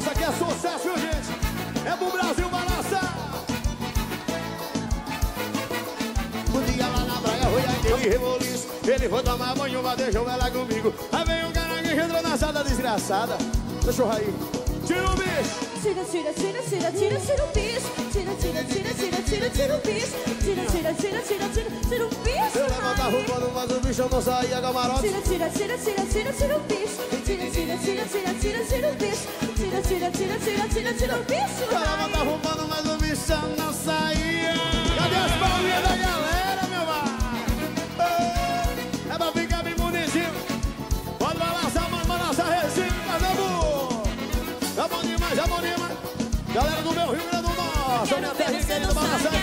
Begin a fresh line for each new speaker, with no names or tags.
Essa aqui é sucesso, viu, gente? É pro Brasil balançar. Um dia lá na praia, foi aquele reboliço. Ele foi tomar banho, mas deixou ela comigo. Aí vem um cara que entrou na sala desgraçada. Deixa eu aí. Tira o bicho.
Tira, tira, tira, tira, tira, tira o bicho.
Eu levantava o pano, mas o bicho não saía camarote.
Tira, tira, tira, tira, tira, tira o bicho. Tira, tira, tira, tira, tira, tira o bicho. Tira, tira, tira, tira, tira, tira o bicho.
Eu levantava o pano, mas o bicho não saía. Cadê as palminhas da galera, meu mar? É pra ficar bem bonitinho. Pode balançar, mano, balançar Recife, Pernambuco. É bom demais, é bom demais. Galera do meu Rio Grande do Norte, minha terra querida, balançar.